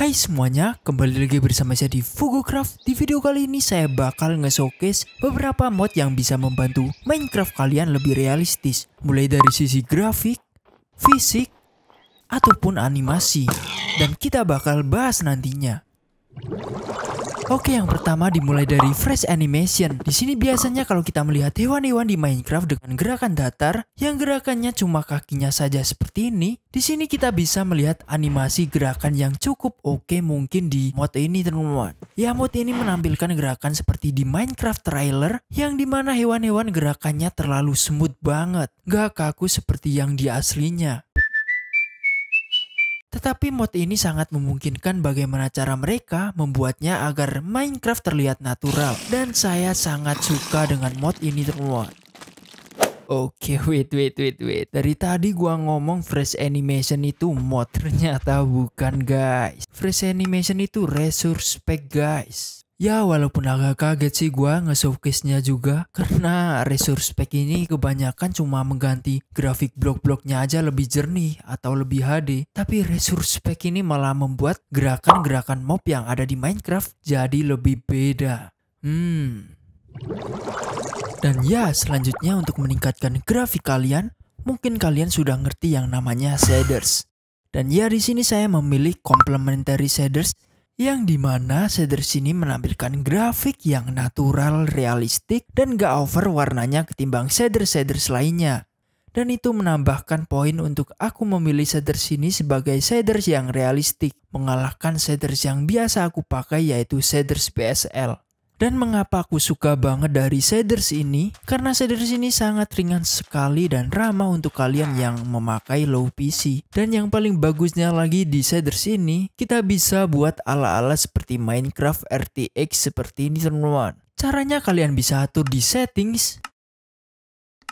Hai semuanya, kembali lagi bersama saya di Fugocraft. Di video kali ini saya bakal nge-showcase beberapa mod yang bisa membantu Minecraft kalian lebih realistis. Mulai dari sisi grafik, fisik, ataupun animasi. Dan kita bakal bahas nantinya. Oke, yang pertama dimulai dari fresh animation. Di sini biasanya kalau kita melihat hewan-hewan di Minecraft dengan gerakan datar yang gerakannya cuma kakinya saja seperti ini, di sini kita bisa melihat animasi gerakan yang cukup oke mungkin di mod ini teman-teman. Ya mod ini menampilkan gerakan seperti di Minecraft trailer yang di mana hewan-hewan gerakannya terlalu smooth banget, gak kaku seperti yang di aslinya. Tetapi mod ini sangat memungkinkan bagaimana cara mereka membuatnya agar Minecraft terlihat natural. Dan saya sangat suka dengan mod ini teman Oke, wait, wait, wait, wait. Dari tadi gua ngomong fresh animation itu mod, ternyata bukan guys. Fresh animation itu resource pack guys. Ya walaupun agak kaget sih gue nge-showcase-nya juga. Karena resource pack ini kebanyakan cuma mengganti grafik blok-bloknya aja lebih jernih atau lebih HD Tapi resource pack ini malah membuat gerakan-gerakan mob yang ada di Minecraft jadi lebih beda. Hmm. Dan ya selanjutnya untuk meningkatkan grafik kalian Mungkin kalian sudah ngerti yang namanya shaders. Dan ya di sini saya memilih complementary shaders yang di mana shaders ini menampilkan grafik yang natural, realistik, dan gak over warnanya ketimbang shaders-shaders lainnya. Dan itu menambahkan poin untuk aku memilih shaders ini sebagai shaders yang realistik, mengalahkan shaders yang biasa aku pakai yaitu shaders PSL. Dan mengapa aku suka banget dari shaders ini? Karena shaders ini sangat ringan sekali dan ramah untuk kalian yang memakai low PC. Dan yang paling bagusnya lagi di shaders ini, kita bisa buat ala-ala seperti Minecraft RTX seperti ini teman-teman. Caranya kalian bisa atur di settings,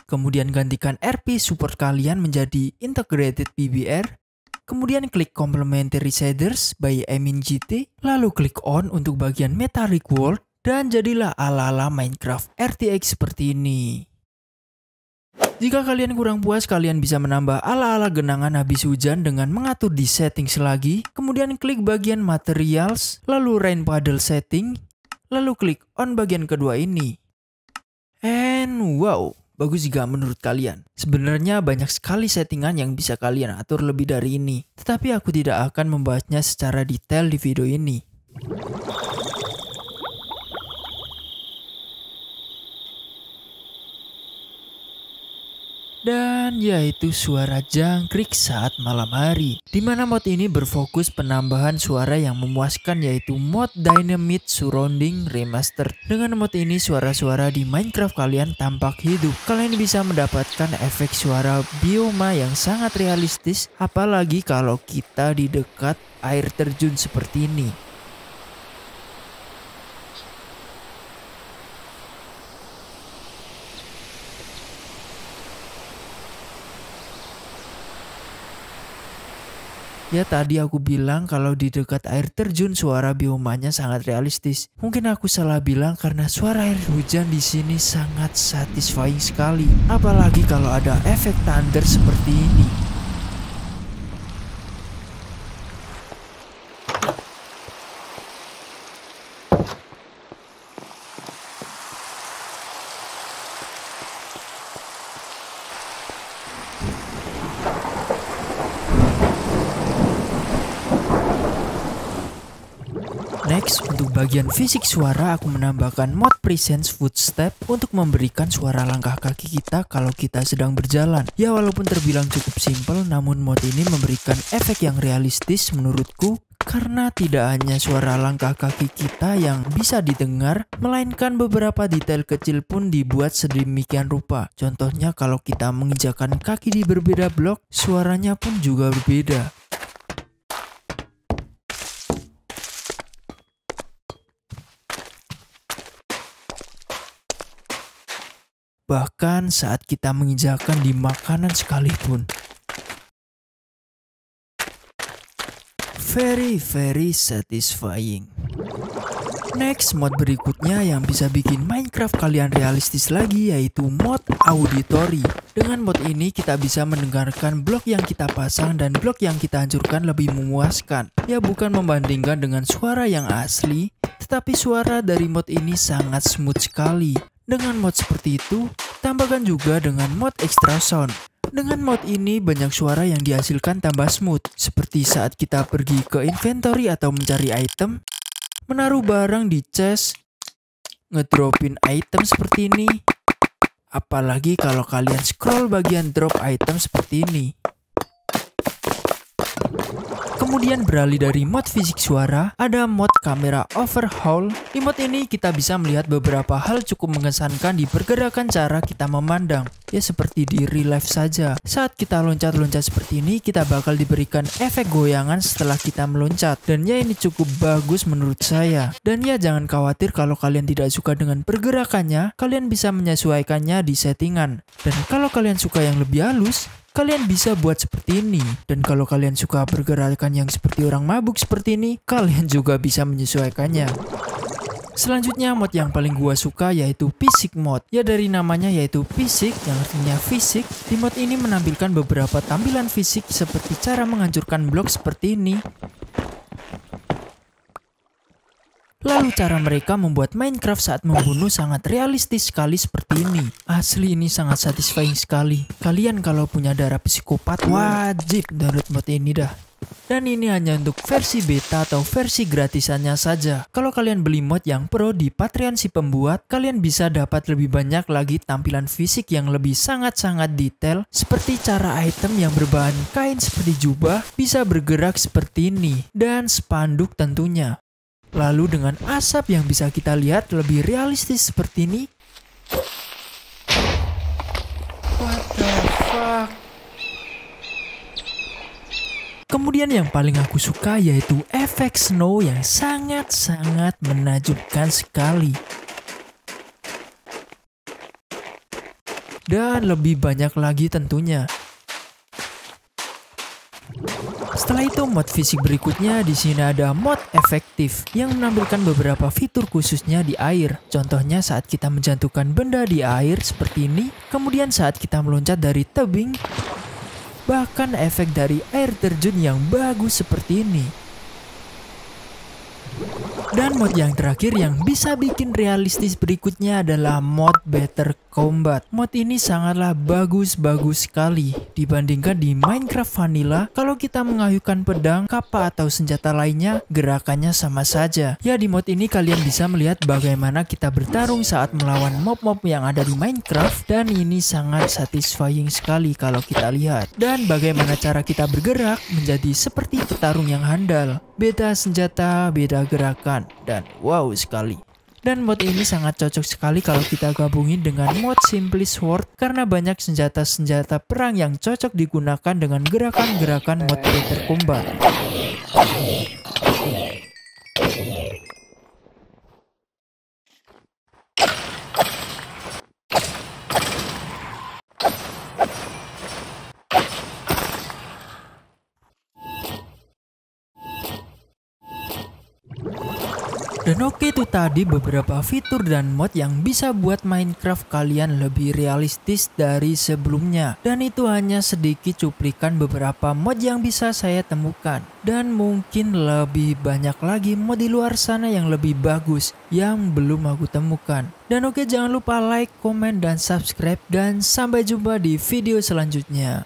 kemudian gantikan RP support kalian menjadi integrated PBR, kemudian klik complementary shaders by Emin GT, lalu klik on untuk bagian metallic world, dan jadilah ala-ala Minecraft RTX seperti ini. Jika kalian kurang puas, kalian bisa menambah ala-ala genangan habis hujan dengan mengatur di settings lagi, kemudian klik bagian materials, lalu rain puddle setting, lalu klik on bagian kedua ini. And wow, bagus juga menurut kalian. Sebenarnya banyak sekali settingan yang bisa kalian atur lebih dari ini, tetapi aku tidak akan membahasnya secara detail di video ini. Dan yaitu suara jangkrik saat malam hari. Di mana mod ini berfokus penambahan suara yang memuaskan yaitu mod Dynamite Surrounding Remastered. Dengan mod ini suara-suara di Minecraft kalian tampak hidup. Kalian bisa mendapatkan efek suara bioma yang sangat realistis apalagi kalau kita di dekat air terjun seperti ini. Ya tadi aku bilang kalau di dekat air terjun suara biomanya sangat realistis. Mungkin aku salah bilang karena suara air hujan di sini sangat satisfying sekali. Apalagi kalau ada efek thunder seperti ini. Next, untuk bagian fisik suara aku menambahkan mod presence footstep untuk memberikan suara langkah kaki kita kalau kita sedang berjalan. Ya walaupun terbilang cukup simple, namun mod ini memberikan efek yang realistis menurutku karena tidak hanya suara langkah kaki kita yang bisa didengar, melainkan beberapa detail kecil pun dibuat sedemikian rupa. Contohnya kalau kita menginjakan kaki di berbeda blok, suaranya pun juga berbeda. Bahkan saat kita menginjakan di makanan sekalipun. Very very satisfying. Next, mod berikutnya yang bisa bikin Minecraft kalian realistis lagi yaitu mod auditory. Dengan mod ini kita bisa mendengarkan blok yang kita pasang dan blok yang kita hancurkan lebih memuaskan. Ya bukan membandingkan dengan suara yang asli, tetapi suara dari mod ini sangat smooth sekali. Dengan mod seperti itu, tambahkan juga dengan mod extra sound. Dengan mod ini banyak suara yang dihasilkan tambah smooth, seperti saat kita pergi ke inventory atau mencari item, menaruh barang di chest, ngedropin item seperti ini. Apalagi kalau kalian scroll bagian drop item seperti ini. Kemudian beralih dari mod fisik suara, ada mod kamera overhaul. Di mod ini kita bisa melihat beberapa hal cukup mengesankan di pergerakan cara kita memandang. Ya seperti di real life saja. Saat kita loncat-loncat seperti ini, kita bakal diberikan efek goyangan setelah kita meloncat. Dan ya ini cukup bagus menurut saya. Dan ya jangan khawatir kalau kalian tidak suka dengan pergerakannya, kalian bisa menyesuaikannya di settingan. Dan kalau kalian suka yang lebih halus, kalian bisa buat seperti ini. Dan kalau kalian suka pergerakan yang seperti orang mabuk seperti ini, kalian juga bisa menyesuaikannya. Selanjutnya mod yang paling gua suka yaitu Fisik mod. Ya dari namanya yaitu fisik yang artinya fisik. Di mod ini menampilkan beberapa tampilan fisik seperti cara menghancurkan blok seperti ini, Lalu cara mereka membuat Minecraft saat membunuh sangat realistis sekali seperti ini. Asli ini sangat satisfying sekali. Kalian kalau punya darah psikopat wajib download mod ini dah. Dan ini hanya untuk versi beta atau versi gratisannya saja. Kalau kalian beli mod yang pro di Patreon si pembuat, kalian bisa dapat lebih banyak lagi tampilan fisik yang lebih sangat-sangat detail seperti cara item yang berbahan kain seperti jubah bisa bergerak seperti ini dan spanduk tentunya. Lalu dengan asap yang bisa kita lihat lebih realistis seperti ini. What the fuck? Kemudian yang paling aku suka yaitu efek snow yang sangat-sangat menakjubkan sekali. Dan lebih banyak lagi tentunya. Setelah itu mod fisik berikutnya di sini ada mod efektif yang menampilkan beberapa fitur khususnya di air. Contohnya saat kita menjatuhkan benda di air seperti ini, kemudian saat kita meloncat dari tebing, bahkan efek dari air terjun yang bagus seperti ini. Dan mod yang terakhir yang bisa bikin realistis berikutnya adalah mod Better Combat. Mod ini sangatlah bagus-bagus sekali dibandingkan di Minecraft Vanilla. Kalau kita mengayuhkan pedang, kapa atau senjata lainnya, gerakannya sama saja. Ya di mod ini kalian bisa melihat bagaimana kita bertarung saat melawan mob-mob yang ada di Minecraft dan ini sangat satisfying sekali kalau kita lihat. Dan bagaimana cara kita bergerak menjadi seperti petarung yang handal. Beda senjata, beda gerakan dan wow sekali. Dan mod ini sangat cocok sekali kalau kita gabungin dengan mod Simply Sword karena banyak senjata-senjata perang yang cocok digunakan dengan gerakan-gerakan mod Better Combat. Dan oke itu tadi beberapa fitur dan mod yang bisa buat Minecraft kalian lebih realistis dari sebelumnya. Dan itu hanya sedikit cuplikan beberapa mod yang bisa saya temukan. Dan mungkin lebih banyak lagi mod di luar sana yang lebih bagus yang belum aku temukan. Dan oke jangan lupa like, komen, dan subscribe. Dan sampai jumpa di video selanjutnya.